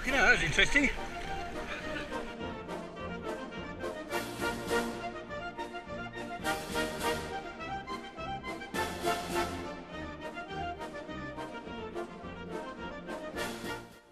Looking know, that, that's interesting.